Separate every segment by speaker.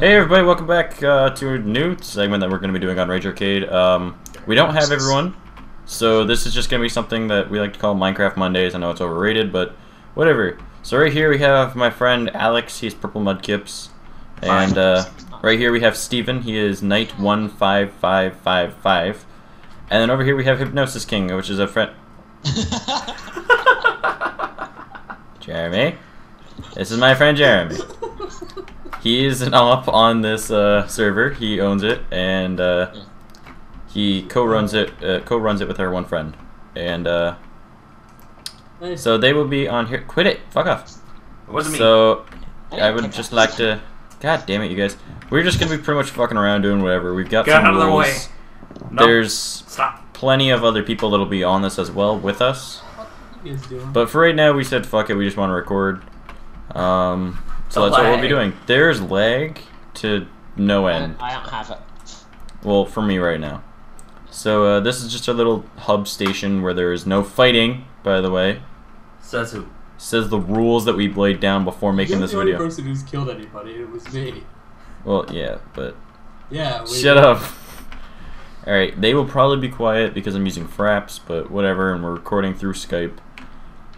Speaker 1: Hey everybody, welcome back uh, to a new segment that we're going to be doing on Rage Arcade. Um, we don't have everyone, so this is just going to be something that we like to call Minecraft Mondays. I know it's overrated, but whatever. So right here we have my friend Alex, he's Purple Mudkips. And uh, right here we have Steven, he is Knight15555. And then over here we have Hypnosis King, which is a friend... Jeremy. This is my friend Jeremy. He's an op on this uh, server. He owns it, and uh, he co-runs it. Uh, co-runs it with our one friend, and uh, so they will be on here. Quit it! Fuck off!
Speaker 2: It wasn't me.
Speaker 1: So I would just like to. God damn it, you guys! We're just gonna be pretty much fucking around doing whatever. We've got
Speaker 2: Get
Speaker 1: some
Speaker 2: out of the
Speaker 1: rules.
Speaker 2: way. Nope.
Speaker 1: There's
Speaker 2: Stop.
Speaker 1: plenty of other people that'll be on this as well with us.
Speaker 3: What you guys doing?
Speaker 1: But for right now, we said fuck it. We just want to record. Um, so
Speaker 2: The
Speaker 1: that's what we'll be doing. There's lag to no end.
Speaker 4: I don't have it.
Speaker 1: Well, for me right now. So uh, this is just a little hub station where there is no fighting. By the way,
Speaker 2: Says who?
Speaker 1: says the rules that we laid down before making
Speaker 3: You're
Speaker 1: this
Speaker 3: the only
Speaker 1: video.
Speaker 3: person who's killed anybody. It was me.
Speaker 1: Well, yeah, but
Speaker 3: Yeah. wait.
Speaker 1: shut up. All right, they will probably be quiet because I'm using Fraps, but whatever. And we're recording through Skype.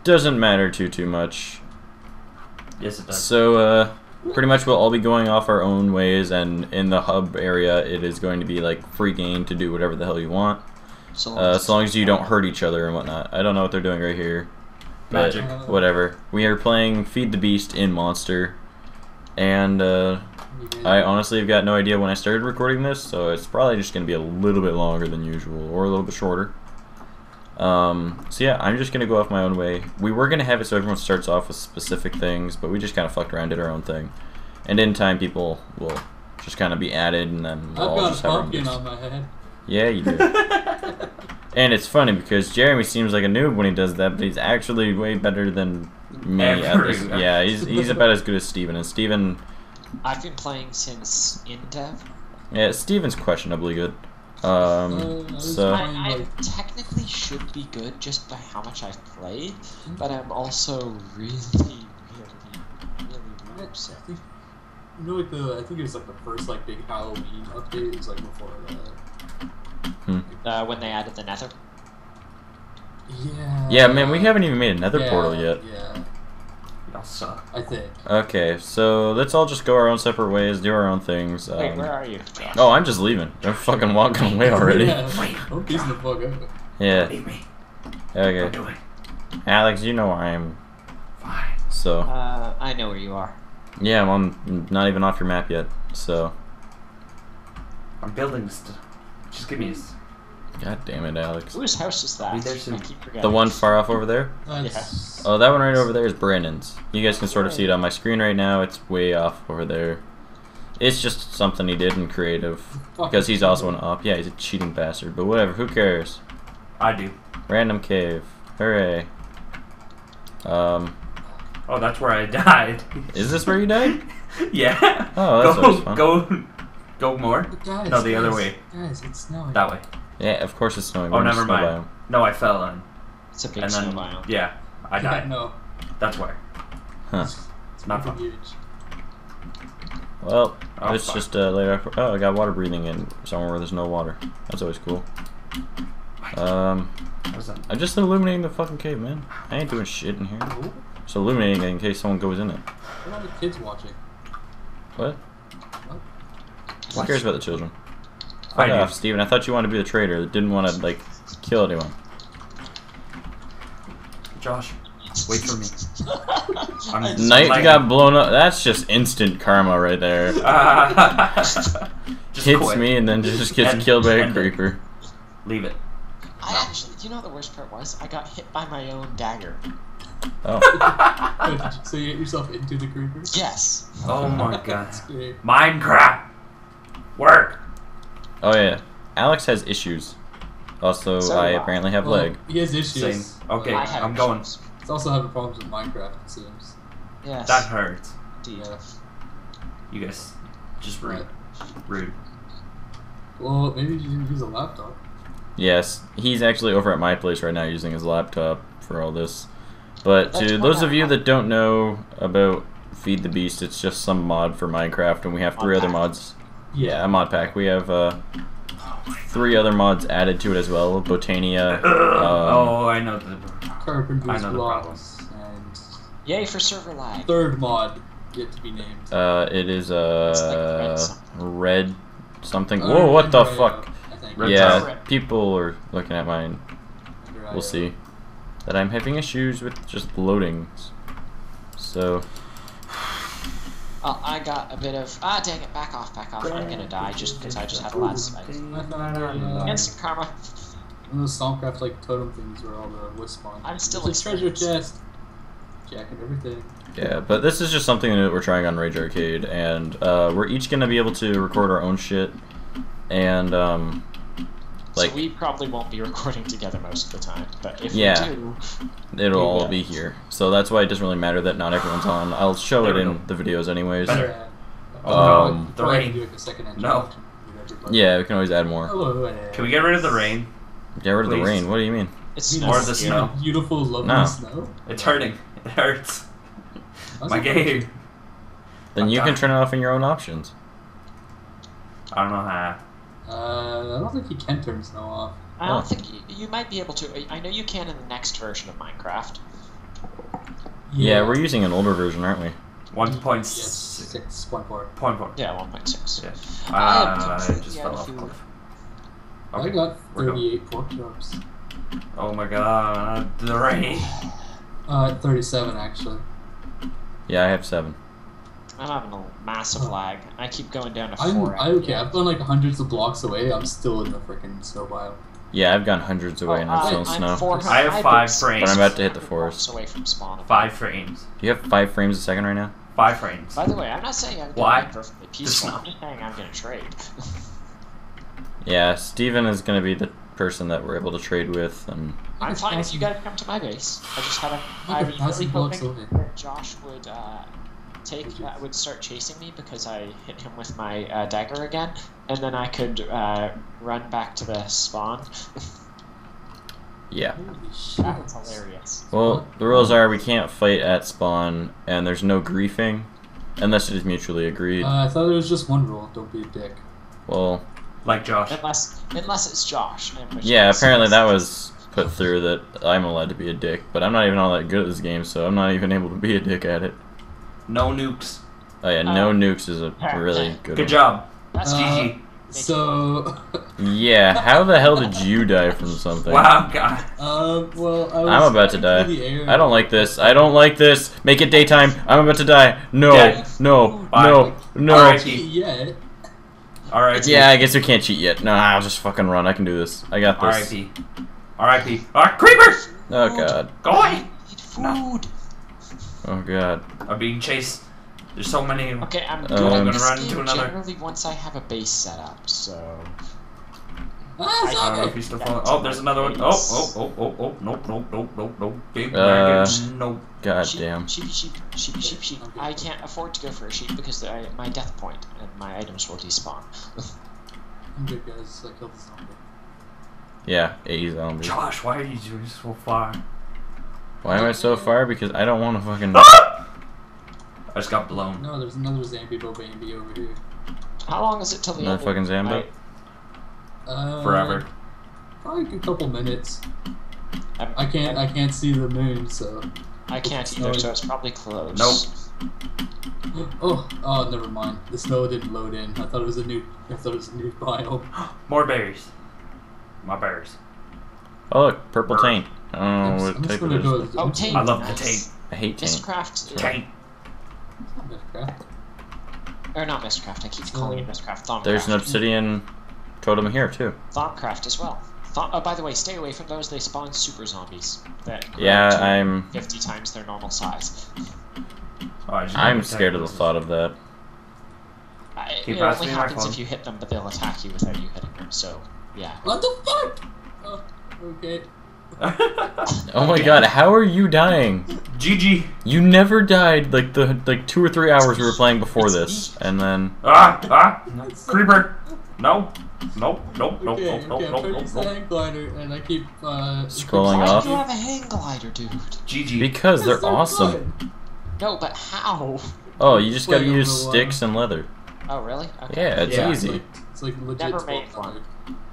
Speaker 1: Doesn't matter too too much.
Speaker 2: Yes, it does.
Speaker 1: So, uh, pretty much we'll all be going off our own ways, and in the hub area, it is going to be like free game to do whatever the hell you want,
Speaker 4: So,
Speaker 1: uh, as long as you don't hurt each other and whatnot. I don't know what they're doing right here, but
Speaker 2: Magic.
Speaker 1: whatever. We are playing Feed the Beast in Monster, and uh, I honestly have got no idea when I started recording this, so it's probably just going to be a little bit longer than usual, or a little bit shorter. Um, so yeah, I'm just gonna go off my own way. We were gonna have it so everyone starts off with specific things, but we just kind of fucked around, did our own thing, and in time people will just kind of be added, and then we'll
Speaker 3: I've
Speaker 1: all
Speaker 3: got a
Speaker 1: just have our own
Speaker 3: pumpkin on my head.
Speaker 1: Yeah, you do. and it's funny because Jeremy seems like a noob when he does that, but he's actually way better than me at this. Yeah, he's he's about as good as Steven, and Steven,
Speaker 4: I've been playing since Indev.
Speaker 1: yeah, Steven's questionably good.
Speaker 3: Uh,
Speaker 1: Um,
Speaker 3: I
Speaker 1: so.
Speaker 4: I, I technically should be good just by how much I've played, but I'm also really, really, really
Speaker 3: I
Speaker 4: weird. So.
Speaker 3: think, you know, like the I think it was like the first like big Halloween update. It was like before that.
Speaker 4: Uh, when they added the Nether.
Speaker 3: Yeah.
Speaker 1: Yeah, man, we haven't even made another
Speaker 3: yeah,
Speaker 1: portal yet.
Speaker 3: Yeah,
Speaker 2: Y'all suck.
Speaker 3: I think.
Speaker 1: Okay, so let's all just go our own separate ways, do our own things. Um,
Speaker 4: Wait, where are you, Josh?
Speaker 1: oh, I'm just leaving. I'm fucking walking away already.
Speaker 3: Yeah.
Speaker 2: Wait.
Speaker 3: Don't the fuck up.
Speaker 1: Yeah.
Speaker 2: Leave me.
Speaker 1: Okay.
Speaker 2: Don't do it.
Speaker 1: Alex, you know where I am.
Speaker 2: Fine.
Speaker 1: So
Speaker 4: Uh, I know where you are.
Speaker 1: yeah, well, I'm not even off your map yet. So
Speaker 2: I'm building st- Just give me a. s-
Speaker 1: god damn it, Alex.
Speaker 4: Whose house is that?
Speaker 2: Be there.
Speaker 4: I keep forgetting.
Speaker 1: The one far off over there.
Speaker 3: That's,
Speaker 1: Oh, that one right over there is Brandon's. You guys can sort of see it on my screen right now. It's way off over there. It's just something he did in creative because he's also an op. Yeah, he's a cheating bastard. But whatever. Who cares?
Speaker 2: I do.
Speaker 1: Random cave. Hooray. Um,
Speaker 2: Oh, that's where I died.
Speaker 1: is this where you died?
Speaker 2: yeah.
Speaker 1: Oh, that's
Speaker 2: go,
Speaker 1: fun.
Speaker 2: Go. Go more.
Speaker 3: Guys,
Speaker 2: No, the other way.
Speaker 3: Guys, it's snowing.
Speaker 2: That way.
Speaker 1: Yeah, of course it's snowing.
Speaker 2: Oh,
Speaker 1: We're
Speaker 2: never
Speaker 1: snow
Speaker 2: mind. No, I fell on.
Speaker 4: It's a big
Speaker 2: And
Speaker 4: snow
Speaker 2: then.
Speaker 4: biome.
Speaker 2: Yeah. I
Speaker 3: Yeah,
Speaker 2: died.
Speaker 3: no.
Speaker 2: That's why.
Speaker 1: Huh.
Speaker 3: It's
Speaker 2: Not
Speaker 3: fucking
Speaker 2: fun.
Speaker 3: huge.
Speaker 1: Well,
Speaker 2: Oh,
Speaker 1: let's
Speaker 2: fuck.
Speaker 1: just uh, lay off. Oh, I got water breathing in somewhere where there's no water. That's always cool. Um,
Speaker 2: What was that?
Speaker 1: I'm just illuminating the fucking cave, man. I ain't doing shit in here.
Speaker 3: Ooh,
Speaker 1: Just illuminating it in case someone goes in it.
Speaker 3: What are the kids watching?
Speaker 1: What?
Speaker 3: What?
Speaker 1: Who cares about the children?
Speaker 2: I
Speaker 1: Fuck
Speaker 2: do.
Speaker 1: off, Steven. I thought you wanted to be the traitor that didn't want to, like, kill anyone.
Speaker 2: Josh, wait for me. I'm
Speaker 1: Knight
Speaker 2: like-
Speaker 1: got blown up. That's just instant karma right there.
Speaker 2: Just
Speaker 1: Hits
Speaker 2: quit.
Speaker 1: me and then just gets
Speaker 2: End-
Speaker 1: killed by a
Speaker 2: end it.
Speaker 1: creeper.
Speaker 2: Leave it.
Speaker 4: I actually, you know what the worst part was? I got hit by my own dagger.
Speaker 1: Oh.
Speaker 3: Wait, did you, so you get yourself into the creepers?
Speaker 4: Yes.
Speaker 2: Oh my god. Minecraft. Work.
Speaker 1: Oh, yeah. Alex has issues. Also,
Speaker 4: So
Speaker 1: I
Speaker 4: do
Speaker 1: apparently have
Speaker 3: Well,
Speaker 1: leg.
Speaker 3: He has issues.
Speaker 2: Same. Okay,
Speaker 4: I have
Speaker 2: I'm going.
Speaker 4: issues.
Speaker 3: He's also having problems with Minecraft, it seems.
Speaker 4: Yes.
Speaker 2: That hurts.
Speaker 4: indeed.
Speaker 3: Yeah.
Speaker 2: You guys, just rude. Rude.
Speaker 3: Well, maybe you can use a laptop.
Speaker 1: Yes, he's actually over at my place right now using his laptop for all this. But
Speaker 4: That's
Speaker 1: to those of you that don't know about Feed the Beast. It's just some mod for Minecraft, and we have three
Speaker 4: Mod
Speaker 1: other mods. Yeah, a mod pack. We have uh, three other mods added to it as well. Botania. Um,
Speaker 2: oh, I know the.
Speaker 3: Carpenter's
Speaker 2: I know the
Speaker 3: blocks and
Speaker 4: Yay for server lag.
Speaker 3: third mod yet to be named.
Speaker 1: Uh, it is
Speaker 4: It's like red
Speaker 1: uh,
Speaker 4: something.
Speaker 1: red something.
Speaker 3: Uh,
Speaker 1: Whoa, what the
Speaker 3: Andrea,
Speaker 1: fuck?
Speaker 3: I think.
Speaker 2: Red
Speaker 1: yeah,
Speaker 4: Tower.
Speaker 1: people are looking at mine.
Speaker 3: Andrea.
Speaker 1: We'll see. That I'm having issues with just loading. So,
Speaker 4: Oh, I got a bit of. Ah, dang it! Back off, back off. I'm gonna die just because I just had a lot of space. Instant karma.
Speaker 3: One of those Stormcraft like totem things where all the wisp spawn.
Speaker 4: I'm still
Speaker 3: It's a treasure chest. Jack and everything.
Speaker 1: yeah, but this is just something that we're trying on Rage Arcade, and uh, we're each gonna be able to record our own shit, and um, like
Speaker 4: so we probably won't be recording together most of the time, but if
Speaker 1: Yeah.
Speaker 4: we do,
Speaker 1: it'll
Speaker 4: we
Speaker 1: all
Speaker 4: will.
Speaker 1: be here. So that's why it doesn't really matter that not everyone's on. I'll show it in
Speaker 2: go.
Speaker 1: the videos anyways.
Speaker 2: Better.
Speaker 3: Uh,
Speaker 1: Um,
Speaker 2: the rain.
Speaker 3: do like a second
Speaker 2: No.
Speaker 3: introduction with everybody.
Speaker 1: Yeah, we can always add more.
Speaker 3: Hello.
Speaker 2: Can we get rid of the rain?
Speaker 1: Get rid of the rain. What do you mean?
Speaker 4: it's
Speaker 3: You
Speaker 2: Or
Speaker 3: know,
Speaker 2: the snow.
Speaker 3: Beautiful, lovely
Speaker 1: No.
Speaker 3: snow.
Speaker 2: It's hurting. It hurts.
Speaker 3: That's
Speaker 2: My
Speaker 3: not
Speaker 2: game.
Speaker 1: Then
Speaker 2: I'm
Speaker 1: you can turn it off in your own options.
Speaker 2: I don't know how.
Speaker 3: Uh, I don't think you can turn snow off.
Speaker 4: I don't
Speaker 1: Oh.
Speaker 4: think you, you might be able to. I know you can in the next version of Minecraft.
Speaker 1: Yeah, we're using an older version, aren't we?
Speaker 2: One point
Speaker 3: Yes,
Speaker 2: six.
Speaker 3: six point four.
Speaker 2: Point four.
Speaker 4: Yeah, 1.6.
Speaker 2: Yeah.
Speaker 4: I am
Speaker 2: Uh, I
Speaker 4: completely
Speaker 2: just fell off
Speaker 4: food.
Speaker 2: cliff.
Speaker 3: I got thirty-eight pork chops.
Speaker 2: Oh my god, the rain.
Speaker 3: Uh, thirty-seven actually.
Speaker 1: Yeah, I have seven.
Speaker 4: I'm having a massive lag. I keep going down to four. I'm.
Speaker 3: I, okay. I've gone like hundreds of blocks away. I'm still in the freaking snow biome.
Speaker 1: Yeah, I've gone hundreds away and I'm still in
Speaker 4: I'm
Speaker 1: snow.
Speaker 4: 400
Speaker 2: I have five frames.
Speaker 1: But I'm about to hit the
Speaker 4: 400
Speaker 1: forest.
Speaker 4: away from spawn.
Speaker 2: Five frames.
Speaker 1: Do you have five frames a second right now?
Speaker 2: Five frames.
Speaker 4: By the way, I'm not saying I'm
Speaker 2: Why?
Speaker 4: gonna be perfectly peaceful. I'm just saying I'm gonna trade.
Speaker 1: Yeah, Steven is going to be the person that we're able to trade with, and
Speaker 4: I'm
Speaker 3: Like
Speaker 4: fine if you
Speaker 3: thousand-
Speaker 4: guys come to my base. I just had a.
Speaker 3: Like
Speaker 4: I
Speaker 3: a
Speaker 4: was really hoping that Josh would uh, take uh, would start chasing me because I hit him with my uh, dagger again, and then I could uh, run back to the spawn.
Speaker 1: yeah.
Speaker 4: That was hilarious.
Speaker 1: Well, the rules are we can't fight at spawn, and there's no griefing, unless it is mutually agreed.
Speaker 3: Uh, I thought there was just one rule: don't be a dick.
Speaker 1: Well,
Speaker 2: Like Josh.
Speaker 4: Unless unless it's Josh.
Speaker 1: yeah, apparently that was put through that I'm allowed to be a dick, but I'm not even all that good at this game, so I'm not even able to be a dick at it.
Speaker 2: No nukes.
Speaker 1: Oh yeah, no
Speaker 4: Uh,
Speaker 1: nukes is a really good
Speaker 2: Good
Speaker 1: one.
Speaker 2: job.
Speaker 4: That's
Speaker 3: Uh,
Speaker 2: GG.
Speaker 3: So,
Speaker 1: Yeah, how the hell did you die from something?
Speaker 2: Wow, God.
Speaker 3: um, well, I was
Speaker 1: I'm about to die.
Speaker 3: through the air.
Speaker 1: I don't like this. I don't like this. Make it daytime. I'm about to die. No,
Speaker 2: Yeah.
Speaker 1: no,
Speaker 2: Bye.
Speaker 1: no, no.
Speaker 2: Alright.
Speaker 3: Yeah.
Speaker 2: Alright.
Speaker 1: Yeah, I guess we can't cheat yet. No, I'll just fucking run. I can do this. I got this.
Speaker 2: R.I.P. R.I.P. Alright, creepers!
Speaker 1: Oh god.
Speaker 2: Go away!
Speaker 4: I need food.
Speaker 1: Oh god.
Speaker 2: I'm being chased. There's so many.
Speaker 4: Okay, I'm good
Speaker 1: Um,
Speaker 4: at
Speaker 1: I'm
Speaker 4: this
Speaker 2: gonna run
Speaker 4: game
Speaker 2: into another-
Speaker 4: generally once I have a base set up, so...
Speaker 3: Ah,
Speaker 2: I don't know if he's still falling. Oh, there's another one. Oh, oh, oh, oh, oh, nope, nope, nope, nope, nope. Big
Speaker 1: Uh,
Speaker 2: dragon. Nope.
Speaker 1: God
Speaker 4: sheep,
Speaker 1: damn.
Speaker 4: Sheep, sheep, sheep, sheep, sheep. I can't afford to go for a sheep because I, my death point and my items will despawn.
Speaker 3: I'm good, guys. I killed the zombie.
Speaker 1: Yeah, 80 zombies.
Speaker 2: Josh, why are you doing so far?
Speaker 1: Why am I so far? Because I don't want to fucking.
Speaker 2: I just got blown.
Speaker 3: No, there's another Zambi Bobambi over here.
Speaker 4: How long is it till the
Speaker 1: Another
Speaker 4: end?
Speaker 1: fucking Zambo?
Speaker 3: Uh,
Speaker 2: Forever.
Speaker 3: Probably a couple minutes.
Speaker 4: I,
Speaker 3: I can't. I can't see the moon, so.
Speaker 4: I can't
Speaker 3: It's
Speaker 4: either,
Speaker 3: snowing.
Speaker 4: so it's probably close.
Speaker 2: Nope.
Speaker 3: Oh, oh, never mind. The snow didn't load in. I thought it was a new. I thought it was a new biome.
Speaker 2: More berries. My berries.
Speaker 1: Oh look, purple taint. I don't
Speaker 3: I'm
Speaker 1: know
Speaker 3: just,
Speaker 1: what
Speaker 3: I'm
Speaker 1: type
Speaker 3: gonna
Speaker 1: it
Speaker 3: go.
Speaker 1: is.
Speaker 4: Oh,
Speaker 3: I'm
Speaker 4: taint.
Speaker 2: I love the taint.
Speaker 1: I hate taint.
Speaker 4: Mystcraft,
Speaker 2: Taint.
Speaker 3: Minecraft.
Speaker 4: or not Mystcraft, I keep calling it Mystcraft, Thaumcraft.
Speaker 1: There's an obsidian totem here too.
Speaker 4: Thaumcraft as well. Thom- oh, by the way, stay away from those, they spawn super zombies. That
Speaker 1: Yeah, I'm.
Speaker 4: 50 times their normal size.
Speaker 2: Oh, I just got
Speaker 1: I'm scared of the thought of that.
Speaker 4: Uh, it
Speaker 2: Keep
Speaker 4: only happens
Speaker 2: phone.
Speaker 4: if you hit them, but they'll attack you without you hitting them, so, yeah.
Speaker 3: What the fuck? Oh, okay.
Speaker 1: Oh my god, how are you dying?
Speaker 2: GG.
Speaker 1: You never died like the like two or three hours we were playing before this, and then
Speaker 2: Ah, ah. Creeper. No. Nope, nope, nope,
Speaker 3: Okay,
Speaker 2: nope, nope,
Speaker 3: okay, I
Speaker 2: nope, nope,
Speaker 3: purchased the
Speaker 2: nope.
Speaker 3: hang glider and I keep uh
Speaker 1: Scrolling
Speaker 4: Why
Speaker 1: off.
Speaker 4: do you have a hang glider, dude?
Speaker 2: GG.
Speaker 1: because they're
Speaker 3: Because
Speaker 1: awesome.
Speaker 3: fun.
Speaker 4: No, but how?
Speaker 1: Oh, you just gotta
Speaker 3: Playing
Speaker 1: use sticks and leather.
Speaker 4: Oh, really? Okay.
Speaker 1: Yeah, it's
Speaker 2: Yeah.
Speaker 1: Easy.
Speaker 3: like, it's like legit.
Speaker 4: Never made one.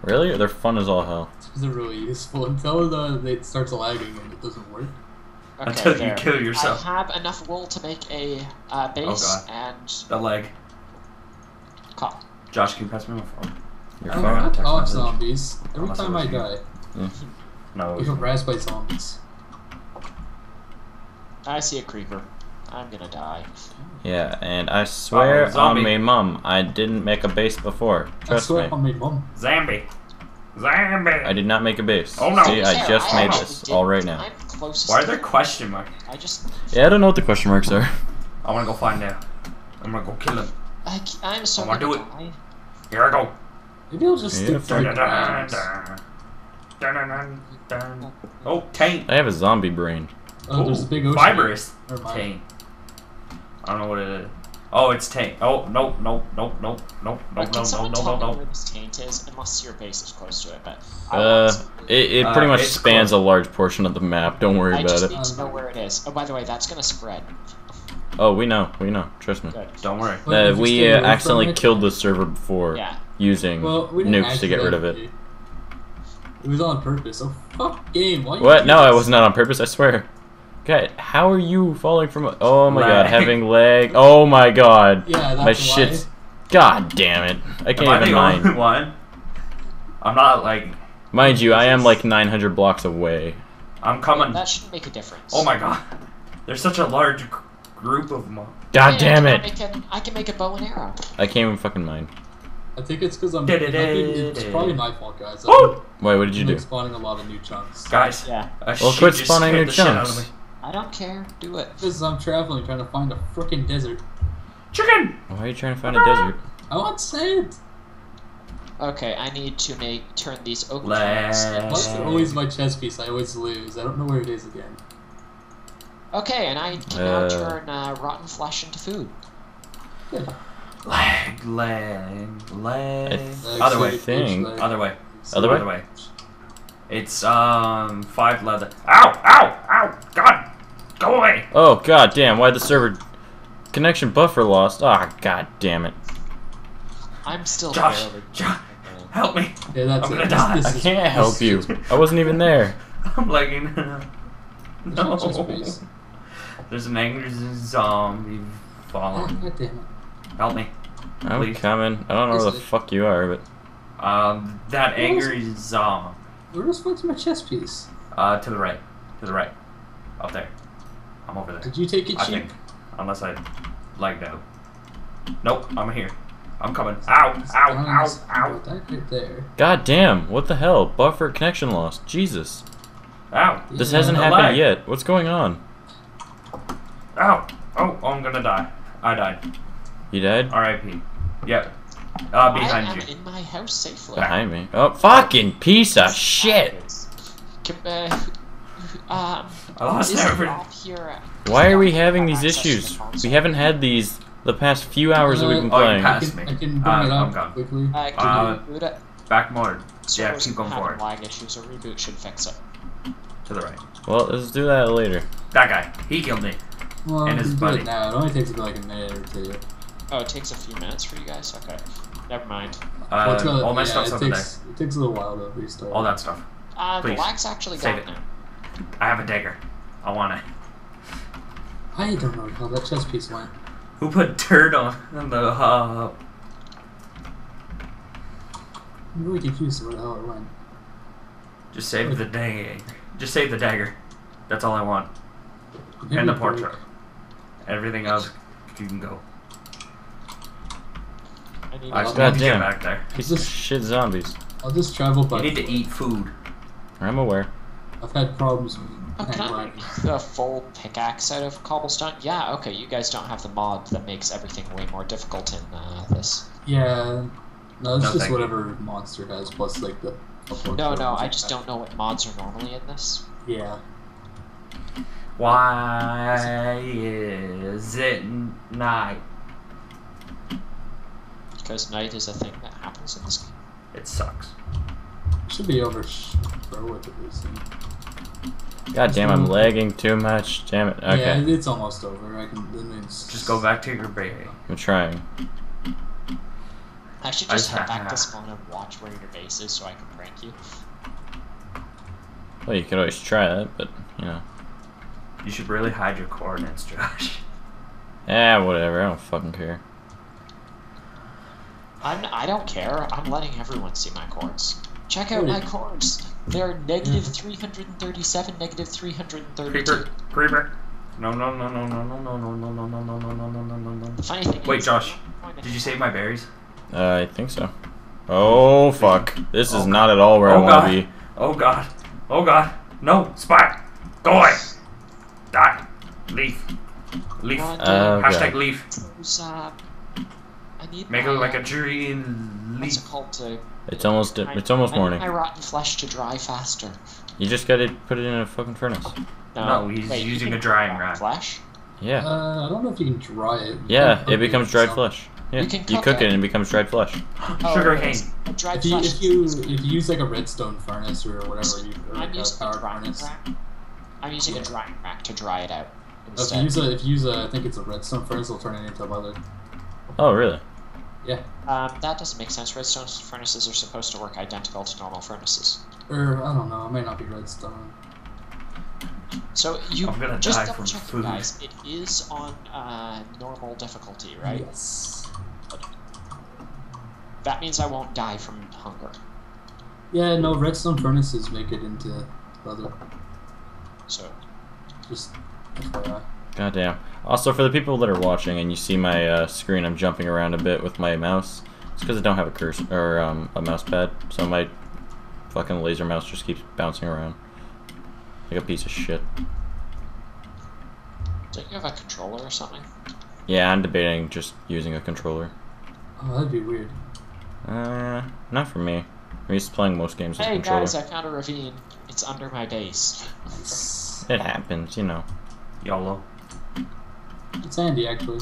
Speaker 1: Really? They're fun as all hell.
Speaker 3: They're really useful until the, it starts lagging and it doesn't work.
Speaker 4: Okay,
Speaker 2: Until you kill yourself.
Speaker 4: I have enough wool to make a uh, base
Speaker 2: God.
Speaker 4: and
Speaker 2: The leg.
Speaker 4: cop.
Speaker 2: Josh, can you pass me my phone?
Speaker 1: Your
Speaker 3: I
Speaker 2: Oh,
Speaker 1: phone.
Speaker 2: God.
Speaker 3: don't
Speaker 2: text
Speaker 3: off
Speaker 2: message.
Speaker 3: zombies. Every
Speaker 2: Unless
Speaker 3: time I
Speaker 2: was you.
Speaker 3: die,
Speaker 2: No.
Speaker 3: you get harassed by zombies.
Speaker 4: I see a creeper. I'm gonna die.
Speaker 1: Yeah, and I swear
Speaker 2: Uh-oh,
Speaker 1: on me mum, I didn't make a base before. Trust I
Speaker 3: swear
Speaker 1: me.
Speaker 3: on my mum.
Speaker 2: Zambi. Zambi.
Speaker 1: I did not make a base.
Speaker 2: Oh, no.
Speaker 1: See, I
Speaker 4: There,
Speaker 1: just made this all right now.
Speaker 4: I'm.
Speaker 2: Why are there question marks?
Speaker 4: I just.
Speaker 1: Yeah, I don't know what the question marks are.
Speaker 2: I wanna go find him. I'm gonna go kill him.
Speaker 4: I, am so
Speaker 2: I wanna
Speaker 4: gonna
Speaker 2: do it.
Speaker 4: die.
Speaker 2: Here I go.
Speaker 3: Maybe I'll just
Speaker 1: Yeah,
Speaker 3: stick to
Speaker 1: fair
Speaker 3: the
Speaker 2: Dun. Oh, taint.
Speaker 1: I have a zombie brain.
Speaker 3: Oh, there's a big ocean.
Speaker 2: Fibrous
Speaker 3: Never mind.
Speaker 2: taint. I don't know what it is. Oh, it's taint. Oh, nope, nope, nope, nope, nope,
Speaker 4: Wait,
Speaker 2: nope,
Speaker 4: can
Speaker 2: nope,
Speaker 4: someone
Speaker 2: nope,
Speaker 4: tell
Speaker 2: nope,
Speaker 4: me
Speaker 2: nope.
Speaker 4: where this taint is? Unless your base is close to it, but.
Speaker 1: Uh,
Speaker 4: want
Speaker 1: it, it
Speaker 2: Uh,
Speaker 1: pretty much spans
Speaker 2: close.
Speaker 1: a large portion of the map. Don't worry
Speaker 4: I
Speaker 1: about
Speaker 4: just
Speaker 1: it.
Speaker 4: need to know where it is. Oh, by the way, that's gonna spread.
Speaker 1: Oh, we know, we know. Trust me.
Speaker 4: Good.
Speaker 2: Don't worry.
Speaker 1: Uh, we uh, accidentally killed the server before
Speaker 4: Yeah.
Speaker 1: using
Speaker 3: Well, we
Speaker 1: nukes to get rid of it.
Speaker 3: It was on purpose. Oh fuck game. Why
Speaker 1: What? No, I was not on purpose. I swear. God, how are you falling from? Oh my god, having leg. Oh my god,
Speaker 3: Yeah, that's
Speaker 1: my
Speaker 3: why.
Speaker 1: shit's. God damn it! I can't
Speaker 2: I
Speaker 1: even
Speaker 2: the
Speaker 1: mind.
Speaker 2: only one? I'm not like.
Speaker 1: Mind you, I am like 900 blocks away.
Speaker 2: I'm coming.
Speaker 4: That shouldn't make a difference.
Speaker 2: Oh my god. There's such a large group of them.
Speaker 1: God
Speaker 4: Hey,
Speaker 1: damn
Speaker 4: I
Speaker 1: it!
Speaker 4: can, make can make a bow and arrow.
Speaker 1: I can't even fucking mind.
Speaker 3: I think it's because I'm.
Speaker 2: Da-
Speaker 3: I
Speaker 2: da-
Speaker 3: think
Speaker 2: da-
Speaker 3: it's probably my fault, guys.
Speaker 2: Woo!
Speaker 1: Wait, what did you
Speaker 3: I'm
Speaker 1: do?
Speaker 3: spawning a lot of new chunks.
Speaker 2: Guys,
Speaker 4: Yeah.
Speaker 2: a
Speaker 1: Well, quit spawning new
Speaker 2: the out of
Speaker 1: chunks.
Speaker 2: Me.
Speaker 4: I don't care. Do it.
Speaker 3: Because I'm traveling, trying to find a freaking desert.
Speaker 2: Chicken!
Speaker 1: Why are you trying to find a desert?
Speaker 3: I want sand.
Speaker 4: Okay, I need to make turn these oak
Speaker 2: Lag.
Speaker 4: trees.
Speaker 3: What's
Speaker 2: Uh,
Speaker 3: always my chess piece? I always lose. I don't know where it is again.
Speaker 4: Okay, and I can now
Speaker 1: Uh.
Speaker 4: turn uh, rotten flesh into food.
Speaker 3: Good.
Speaker 2: Lag, lag, lag. Other way.
Speaker 3: excited
Speaker 1: Think-
Speaker 3: fish, like-
Speaker 2: Other way.
Speaker 1: Other way?
Speaker 2: Other way. It's, um, five leather. Ow! Ow! Ow! God! Go away!
Speaker 1: Oh god damn! Why the server connection buffer lost? Ah, god damn it!
Speaker 4: I'm still
Speaker 2: Josh,
Speaker 4: barely.
Speaker 2: Josh, help me!
Speaker 3: Yeah, that's
Speaker 2: I'm
Speaker 3: it.
Speaker 2: gonna
Speaker 3: This-
Speaker 2: die.
Speaker 3: this
Speaker 1: I can't
Speaker 3: this
Speaker 1: help you. I wasn't even there.
Speaker 2: I'm lagging.
Speaker 3: There's no chess
Speaker 2: no.
Speaker 3: piece.
Speaker 2: There's an angry zombie
Speaker 3: Oh,
Speaker 2: falling.
Speaker 3: God damn it.
Speaker 2: Help me.
Speaker 1: I'm
Speaker 2: Please.
Speaker 1: coming. I don't know where the
Speaker 3: it-
Speaker 1: fuck you are, but
Speaker 2: Um, that
Speaker 3: Where is
Speaker 2: angry zombie.
Speaker 3: Where the fuck's my chest piece?
Speaker 2: Uh, to the right. To the right. Up there. I'm over there.
Speaker 3: Did you take it,
Speaker 2: I
Speaker 3: sheep?
Speaker 2: think. Unless I lagged out. Nope, I'm here. I'm coming. Ow! Ow! Ow! Ow!
Speaker 3: That right there.
Speaker 1: god damn! What the hell? Buffer connection lost. Jesus.
Speaker 2: Ow!
Speaker 1: This
Speaker 3: Yeah,
Speaker 1: hasn't
Speaker 2: no
Speaker 1: happened
Speaker 2: lag.
Speaker 1: yet. What's going on?
Speaker 2: Ow! Oh, oh, I'm gonna die. I died.
Speaker 1: You died?
Speaker 2: R.I.P. Yep. Uh,
Speaker 4: I am
Speaker 2: you.
Speaker 4: in my house safely.
Speaker 1: Behind me. Oh, fucking piece of shit!
Speaker 4: Can, uh, um,
Speaker 2: I lost everything.
Speaker 1: Why are we having these
Speaker 4: access to the
Speaker 1: issues? We haven't had these the past few hours that we've been
Speaker 2: oh,
Speaker 1: playing.
Speaker 3: I
Speaker 2: passed
Speaker 3: can,
Speaker 2: me.
Speaker 3: I can bring
Speaker 2: Uh,
Speaker 3: it
Speaker 2: I'm
Speaker 3: up
Speaker 2: gone.
Speaker 3: quickly.
Speaker 4: Uh, can
Speaker 2: Uh,
Speaker 4: reboot it?
Speaker 2: Back more. Yeah,
Speaker 4: Servers
Speaker 2: keep going
Speaker 4: having
Speaker 2: forward.
Speaker 4: lag issues. A reboot should fix it.
Speaker 2: To the right.
Speaker 1: Well, let's do that later.
Speaker 2: That guy. He killed me.
Speaker 3: Well,
Speaker 2: and
Speaker 3: we
Speaker 2: his buddy.
Speaker 3: it now. It only takes like a minute or two.
Speaker 4: Oh, it takes a few minutes for you guys. Okay, never mind.
Speaker 2: Uh,
Speaker 3: Well, gonna-
Speaker 2: all my
Speaker 3: yeah,
Speaker 2: stuff's
Speaker 3: it
Speaker 2: over
Speaker 3: takes, It takes a little while to restart.
Speaker 2: there. All that stuff.
Speaker 4: Uh, the
Speaker 2: Please,
Speaker 4: lag's actually
Speaker 2: save
Speaker 4: gone
Speaker 2: it.
Speaker 4: now.
Speaker 2: I have a dagger. I want it.
Speaker 3: I don't know how that chess piece went.
Speaker 2: Who put dirt on the uh,
Speaker 3: I'm really confused where the hell it went.
Speaker 2: Just save the dagger. Just save the dagger. That's all I want. And the portrait. Everything else, you can go.
Speaker 4: I need
Speaker 2: I
Speaker 4: to-
Speaker 2: just
Speaker 1: God
Speaker 2: need to get back there.
Speaker 1: Piece of shit zombies.
Speaker 3: I'll just travel by.
Speaker 2: You need to eat food.
Speaker 1: I'm aware.
Speaker 3: I've had problems.
Speaker 4: Oh,
Speaker 3: with
Speaker 4: can I make the full pickaxe out of cobblestone? Yeah, okay, you guys don't have the mod that makes everything way more difficult in uh, this.
Speaker 3: Yeah. No, it's
Speaker 2: No,
Speaker 3: just
Speaker 2: thank you.
Speaker 3: whatever monster has plus like the.
Speaker 4: No, no, I just don't know what mods are normally in this.
Speaker 3: Yeah.
Speaker 2: Why is it night?
Speaker 4: Because night is a thing that happens in this game.
Speaker 2: It sucks.
Speaker 3: Should be over. Sh- bro, with it recently.
Speaker 1: God damn, I'm mm. lagging too much. Damn it.
Speaker 3: Yeah,
Speaker 1: Okay,
Speaker 3: it's almost over. I can. It's
Speaker 2: Just go back to your bay.
Speaker 1: I'm trying.
Speaker 4: I should just
Speaker 2: just
Speaker 4: head back to spawn and watch where your base is so I can prank you.
Speaker 1: Well, you could always try that, but you know.
Speaker 2: You should really hide your coordinates, Josh.
Speaker 1: Yeah, whatever. I don't fucking care.
Speaker 4: I'm, I don't care. I'm letting everyone see my chords. Check out my
Speaker 3: Really?
Speaker 4: chords. They're negative 337, negative 332.
Speaker 2: Creeper, creeper. No, no, no, no, no, no, no, no, no, no, no, no, no, no, no, no, no, no.
Speaker 4: The funny thing
Speaker 2: Wait,
Speaker 4: is,
Speaker 2: Josh,
Speaker 4: I'm going to-
Speaker 2: Did you save my berries?
Speaker 1: Uh, I think so. Oh fuck! This is
Speaker 2: Oh,
Speaker 1: not at all where I
Speaker 2: Oh,
Speaker 1: want to be.
Speaker 2: Oh god. Oh god. No, Spot. Go away. Die. Leave. Leave.
Speaker 4: Run,
Speaker 1: Oh,
Speaker 2: Hashtag
Speaker 1: God.
Speaker 2: leave.
Speaker 4: Uh, I need
Speaker 2: Make it
Speaker 4: my,
Speaker 2: look like
Speaker 4: uh,
Speaker 2: a tree and
Speaker 4: What's it called to?
Speaker 1: It's almost
Speaker 4: I-
Speaker 1: it's almost
Speaker 4: I need
Speaker 1: morning.
Speaker 4: my rotten flesh to dry faster.
Speaker 1: You just gotta put it in a fucking furnace.
Speaker 2: No, he's
Speaker 4: wait,
Speaker 2: using a drying
Speaker 4: rotten
Speaker 2: rack.
Speaker 4: Flesh.
Speaker 1: Yeah.
Speaker 3: Uh, I don't know if you can dry it. You
Speaker 1: Yeah,
Speaker 3: can cook
Speaker 1: it becomes dried flesh. Yeah,
Speaker 4: You can
Speaker 1: you
Speaker 4: cook
Speaker 1: cook it
Speaker 4: it.
Speaker 1: and it becomes dried flesh.
Speaker 2: Sugar
Speaker 4: okay,
Speaker 2: cane.
Speaker 4: dried
Speaker 3: If you
Speaker 4: flesh.
Speaker 3: if you if you use like a redstone furnace or whatever you or
Speaker 4: I'm
Speaker 3: like a
Speaker 4: using a
Speaker 3: power
Speaker 4: drying
Speaker 3: furnace.
Speaker 4: rack. I'm using a drying rack to dry it out
Speaker 3: If you use a if you use a I think it's a redstone furnace, it'll turn it into leather.
Speaker 1: Oh really?
Speaker 4: Um, that doesn't make sense. Redstone furnaces are supposed to work identical to normal furnaces.
Speaker 3: Or I don't know, it may not be redstone.
Speaker 4: So you
Speaker 2: I'm gonna
Speaker 4: just
Speaker 2: die
Speaker 4: double check,
Speaker 2: food.
Speaker 4: guys. It is on uh, normal difficulty, right?
Speaker 3: Yes.
Speaker 4: That means I won't die from hunger.
Speaker 3: Yeah, no, redstone furnaces make it into leather.
Speaker 4: So
Speaker 3: Just FYI.
Speaker 1: Goddamn. Also, for the people that are watching and you see my uh, screen, I'm jumping around a bit with my mouse. It's because I don't have a cursor or um, a mouse pad, so my fucking laser mouse just keeps bouncing around like a piece of shit.
Speaker 4: don't you have a controller or something?
Speaker 1: Yeah, I'm debating just using a controller.
Speaker 3: Oh, that'd be weird.
Speaker 1: Uh, not for me. I'm used to playing most games with a
Speaker 4: Hey guys, I found a ravine. It's under my base.
Speaker 1: It happens, you know.
Speaker 2: YOLO.
Speaker 3: It's handy actually.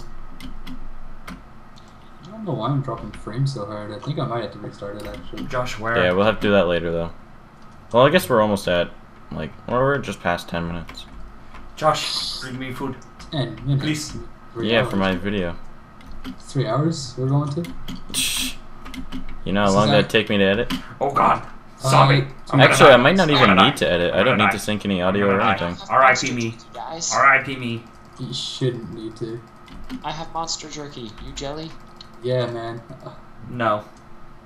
Speaker 3: I don't know why I'm dropping frames so hard. I think I might have to restart it actually.
Speaker 2: Josh, where?
Speaker 1: Yeah, we'll have to do that later though. Well, I guess we're almost at like or we're just past ten minutes.
Speaker 2: Josh, bring me food.
Speaker 3: Ten minutes.
Speaker 2: Please.
Speaker 3: Three
Speaker 1: yeah,
Speaker 3: hours.
Speaker 1: for my video.
Speaker 3: three hours we're going to.
Speaker 1: You know how
Speaker 3: This
Speaker 1: long
Speaker 3: is
Speaker 1: that'd take me to edit?
Speaker 2: Oh god.
Speaker 3: Uh,
Speaker 2: Zombie. I'm
Speaker 1: Actually,
Speaker 2: die.
Speaker 1: I might not even need to edit. I don't
Speaker 2: gonna
Speaker 1: need to sync any audio or anything.
Speaker 2: R.I.P.
Speaker 4: Monster
Speaker 2: me.
Speaker 4: Guys,
Speaker 2: R.I.P. me.
Speaker 3: You shouldn't need to.
Speaker 4: I have monster jerky. You jelly?
Speaker 3: Yeah, man.
Speaker 2: No.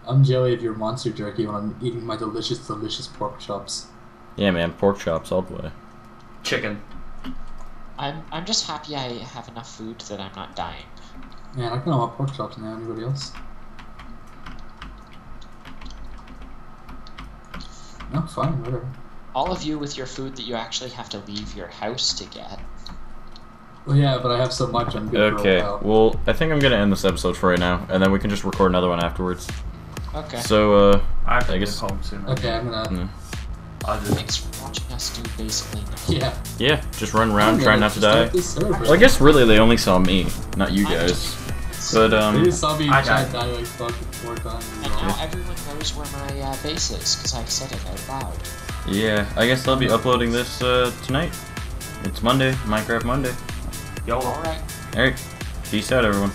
Speaker 3: I'm jelly of your monster jerky when I'm eating my delicious, delicious pork chops.
Speaker 1: Yeah, man, pork chops all the way.
Speaker 2: Chicken.
Speaker 4: I'm I'm just happy I have enough food that I'm not dying.
Speaker 3: Man, I kind of want pork chops now. Anybody else? No, fine, whatever.
Speaker 4: All of you with your food that you actually have to leave your house to get.
Speaker 3: Well, yeah, but I have so much. I'm good
Speaker 1: Okay,
Speaker 3: for a while.
Speaker 1: well, I think I'm gonna end this episode for right now, and then we can just record another one afterwards.
Speaker 4: Okay.
Speaker 1: So, uh,
Speaker 2: I have to
Speaker 1: I guess-
Speaker 2: home soon.
Speaker 3: Okay, I'm gonna.
Speaker 1: mm,
Speaker 2: just
Speaker 4: Thanks for watching us do basically nothing.
Speaker 3: Yeah.
Speaker 1: yeah, just run around, try not to die.
Speaker 3: this server.
Speaker 1: Well, I guess really they only saw me, not you guys. But um,
Speaker 3: just saw me
Speaker 2: I
Speaker 3: try
Speaker 2: died.
Speaker 3: to die like fucking four times.
Speaker 4: And now everyone knows where my uh, base is because I said it out loud.
Speaker 1: yeah, I guess I'll be uploading this uh, tonight. It's Monday, Minecraft Monday.
Speaker 2: YOLO.
Speaker 4: All right.
Speaker 1: All right, peace out, everyone.